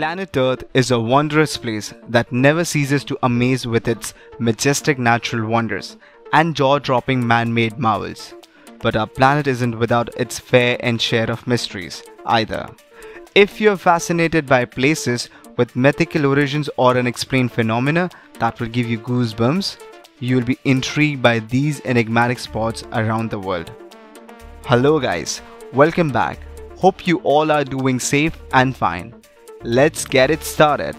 Planet Earth is a wondrous place that never ceases to amaze with its majestic natural wonders and jaw dropping man made marvels. But our planet isn't without its fair and share of mysteries either. If you're fascinated by places with mythical origins or unexplained phenomena that will give you goosebumps, you will be intrigued by these enigmatic spots around the world. Hello, guys, welcome back. Hope you all are doing safe and fine. Let's get it started.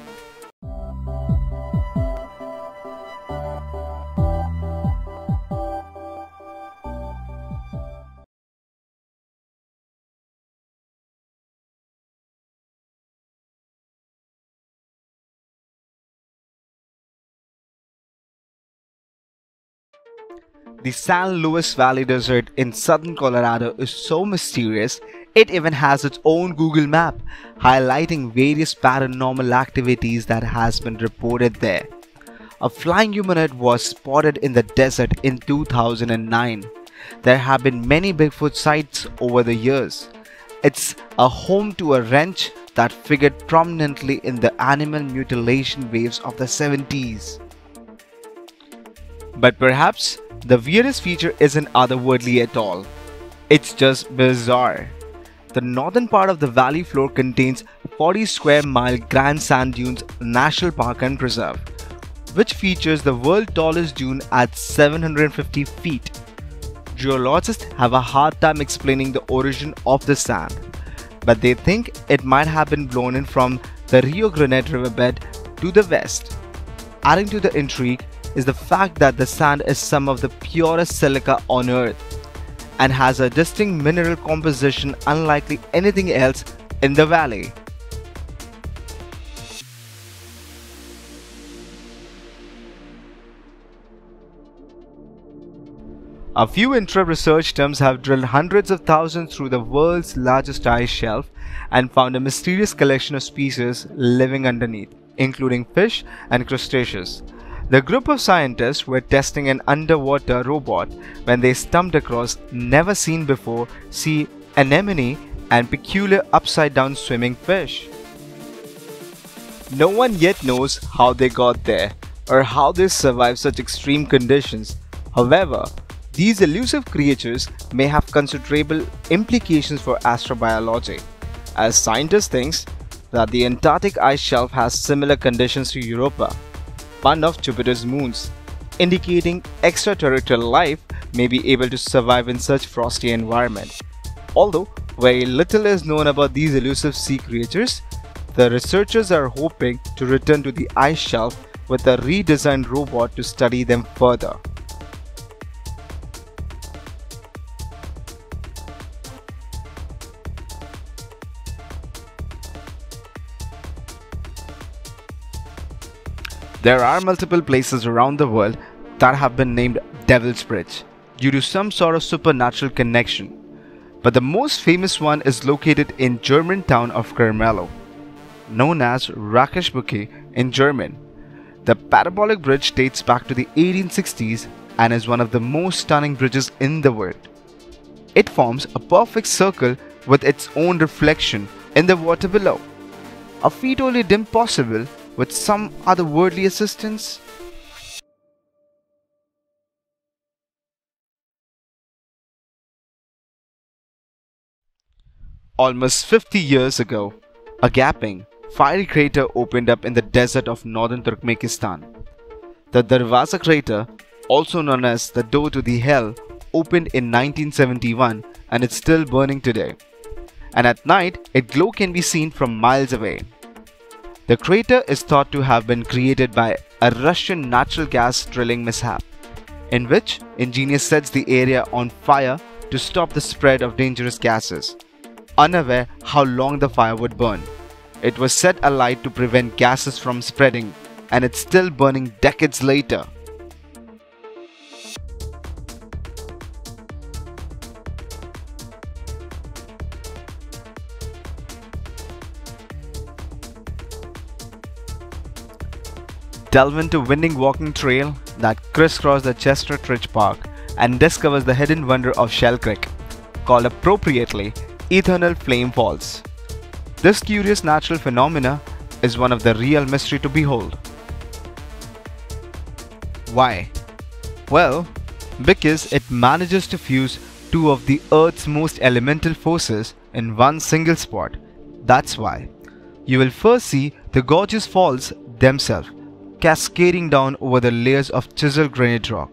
The San Luis Valley Desert in southern Colorado is so mysterious, it even has its own Google map, highlighting various paranormal activities that has been reported there. A flying humanoid was spotted in the desert in 2009. There have been many Bigfoot sites over the years. It's a home to a wrench that figured prominently in the animal mutilation waves of the 70s. But perhaps the weirdest feature isn't otherworldly at all. It's just bizarre. The northern part of the valley floor contains 40 square mile Grand Sand Dunes National Park and Preserve, which features the world's tallest dune at 750 feet. Geologists have a hard time explaining the origin of the sand, but they think it might have been blown in from the Rio Grande riverbed to the west. Adding to the intrigue, is the fact that the sand is some of the purest silica on earth and has a distinct mineral composition unlike anything else in the valley. A few intra-research teams have drilled hundreds of thousands through the world's largest ice shelf and found a mysterious collection of species living underneath, including fish and crustaceans. The group of scientists were testing an underwater robot when they stumbled across never seen before sea anemone and peculiar upside down swimming fish. No one yet knows how they got there or how they survived such extreme conditions. However, these elusive creatures may have considerable implications for astrobiology, as scientists think that the Antarctic ice shelf has similar conditions to Europa one of Jupiter's moons, indicating extraterrestrial life may be able to survive in such frosty environment. Although very little is known about these elusive sea creatures, the researchers are hoping to return to the ice shelf with a redesigned robot to study them further. There are multiple places around the world that have been named Devil's Bridge due to some sort of supernatural connection. But the most famous one is located in German town of Kromlau, known as Rakotzbrücke in German. The parabolic bridge dates back to the 1860s and is one of the most stunning bridges in the world. It forms a perfect circle with its own reflection in the water below. A feat only dim possible with some other worldly assistance? Almost 50 years ago, a gaping, fiery crater opened up in the desert of northern Turkmenistan. The Darvaza crater, also known as the door to the hell, opened in 1971 and it's still burning today. And at night, its glow can be seen from miles away. The crater is thought to have been created by a Russian natural gas drilling mishap, in which engineers set the area on fire to stop the spread of dangerous gases, unaware how long the fire would burn. It was set alight to prevent gases from spreading, and it's still burning decades later. Delve into winding walking trail that crisscross the Chestnut Ridge Park and discovers the hidden wonder of Shale Creek, called appropriately Eternal Flame Falls. This curious natural phenomena is one of the real mystery to behold. Why? Well, because it manages to fuse two of the Earth's most elemental forces in one single spot. That's why. You will first see the gorgeous falls themselves cascading down over the layers of chiseled granite rock.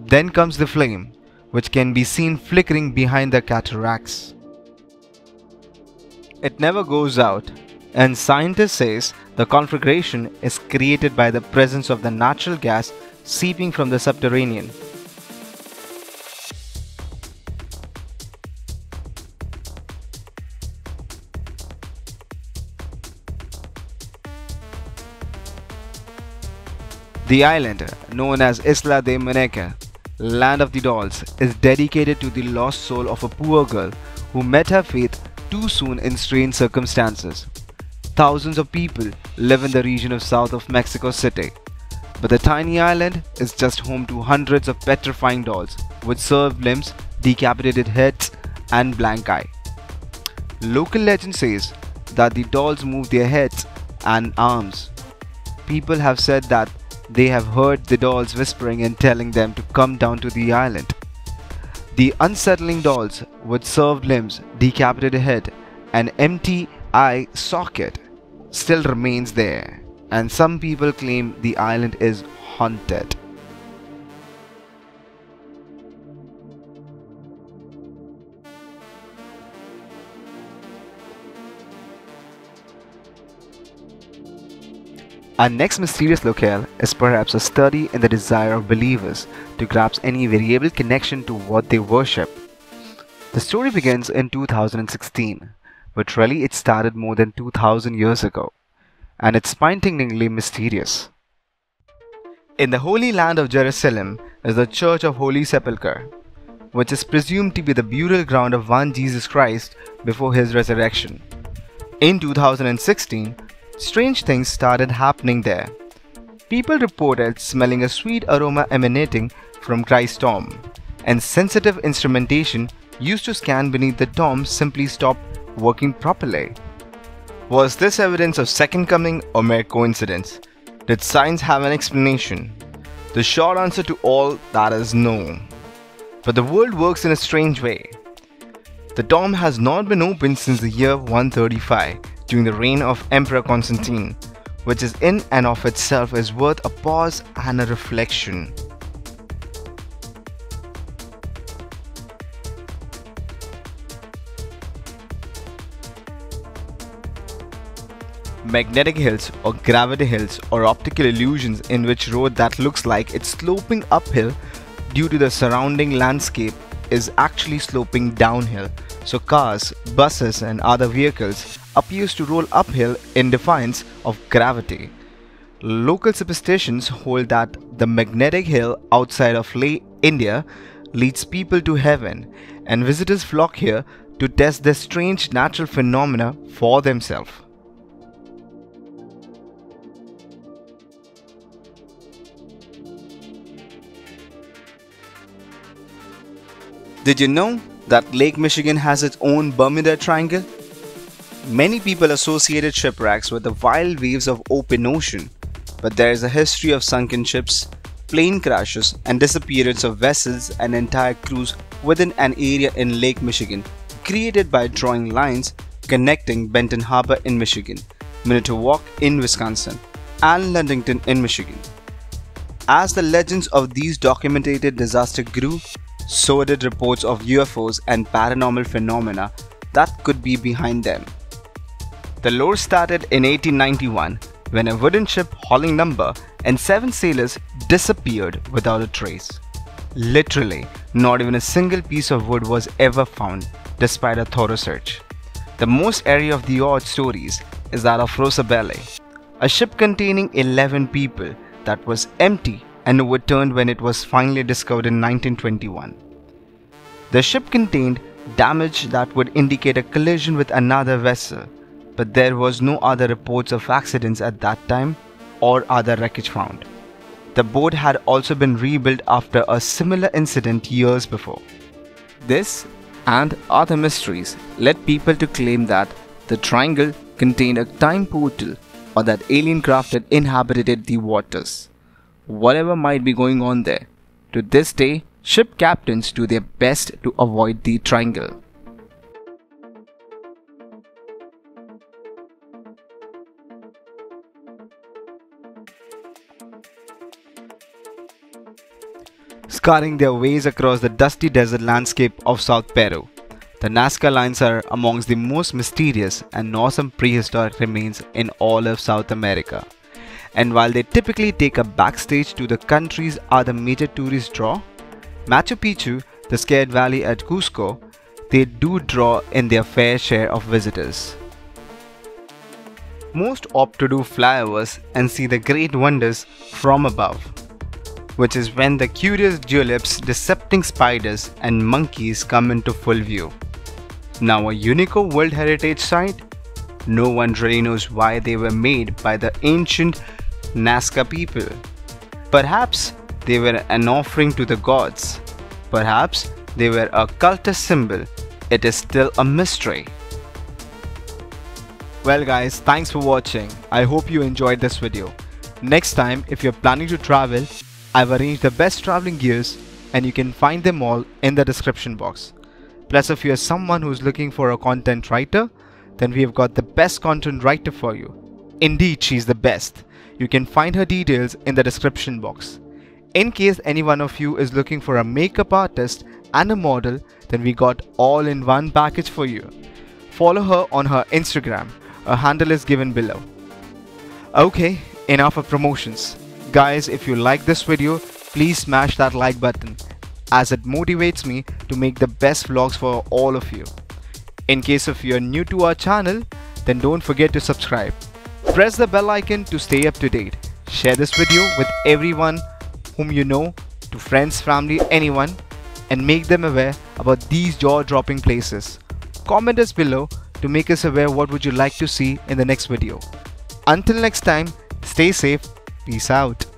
Then comes the flame, which can be seen flickering behind the cataracts. It never goes out, and scientists says the conflagration is created by the presence of the natural gas seeping from the subterranean. The island, known as Isla de Muñeca, Land of the Dolls, is dedicated to the lost soul of a poor girl who met her fate too soon in strange circumstances. Thousands of people live in the region of south of Mexico City, but the tiny island is just home to hundreds of petrifying dolls with served limbs, decapitated heads, and blank eye. Local legend says that the dolls move their heads and arms. People have said that they have heard the dolls whispering and telling them to come down to the island. The unsettling dolls with served limbs, decapitated head, and empty eye socket still remains there, and some people claim the island is haunted. Our next mysterious locale is perhaps a study in the desire of believers to grasp any variable connection to what they worship. The story begins in 2016, but really it started more than 2000 years ago, and it's spine-tinglingly mysterious. In the Holy Land of Jerusalem is the Church of Holy Sepulchre, which is presumed to be the burial ground of one Jesus Christ before his resurrection. In 2016, strange things started happening there. People reported smelling a sweet aroma emanating from Christ's tomb, and sensitive instrumentation used to scan beneath the tomb simply stopped working properly. Was this evidence of second coming or mere coincidence? Did science have an explanation? The short answer to all that is no. But the world works in a strange way. The tomb has not been opened since the year 135 during the reign of Emperor Constantine, which is in and of itself is worth a pause and a reflection. magnetic hills or gravity hills or optical illusions in which road that looks like it's sloping uphill due to the surrounding landscape is actually sloping downhill so cars, buses and other vehicles appears to roll uphill in defiance of gravity. Local superstitions hold that the magnetic hill outside of Leh, India leads people to heaven and visitors flock here to test this strange natural phenomena for themselves. Did you know that Lake Michigan has its own Bermuda Triangle? Many people associated shipwrecks with the wild waves of open ocean, but there is a history of sunken ships, plane crashes, and disappearance of vessels and entire crews within an area in Lake Michigan, created by drawing lines connecting Benton Harbor in Michigan, Manitowoc in Wisconsin, and Ludington in Michigan. As the legends of these documented disasters grew, so did reports of UFOs and paranormal phenomena that could be behind them. The lore started in 1891 when a wooden ship hauling lumber and seven sailors disappeared without a trace. Literally, not even a single piece of wood was ever found despite a thorough search. The most airy of the odd stories is that of Rosabelle, a ship containing 11 people that was empty and overturned when it was finally discovered in 1921. The ship contained damage that would indicate a collision with another vessel, but there was no other reports of accidents at that time or other wreckage found. The boat had also been rebuilt after a similar incident years before. This and other mysteries led people to claim that the triangle contained a time portal or that alien craft had inhabited the waters. Whatever might be going on there, to this day, ship captains do their best to avoid the triangle. Scarring their ways across the dusty desert landscape of South Peru, the Nazca lines are amongst the most mysterious and awesome prehistoric remains in all of South America. And while they typically take a backstage to the country's other major tourist draw, Machu Picchu, the Scared Valley at Cusco, they do draw in their fair share of visitors. Most opt to do flyovers and see the great wonders from above, which is when the curious tulips, decepting spiders, and monkeys come into full view. Now a UNESCO World Heritage Site? No one really knows why they were made by the ancient Nazca people. Perhaps they were an offering to the gods. Perhaps they were a cultist symbol. It is still a mystery. Well guys, thanks for watching. I hope you enjoyed this video. Next time, if you're planning to travel, I've arranged the best traveling gears and you can find them all in the description box. Plus if you're someone who's looking for a content writer, then we have got the best content writer for you. Indeed, she's the best. You can find her details in the description box. In case any one of you is looking for a makeup artist and a model, then we got all in one package for you. Follow her on her Instagram. Her handle is given below. Okay, enough of promotions. Guys, if you like this video, please smash that like button as it motivates me to make the best vlogs for all of you. In case if you're new to our channel, then don't forget to subscribe. Press the bell icon to stay up to date. Share this video with everyone whom you know, to friends, family, anyone, and make them aware about these jaw-dropping places. Comment us below to make us aware what would you like to see in the next video. Until next time, stay safe, peace out.